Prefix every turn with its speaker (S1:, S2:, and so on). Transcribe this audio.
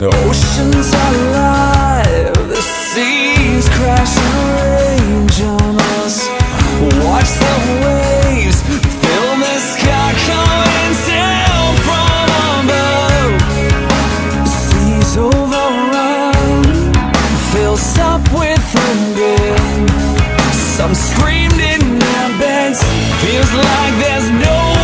S1: The oceans are alive, the seas crash and rage on us. Watch the waves fill the sky coming down from above. Seas overrun, fills up with thunder. Some screamed in their beds, feels like there's no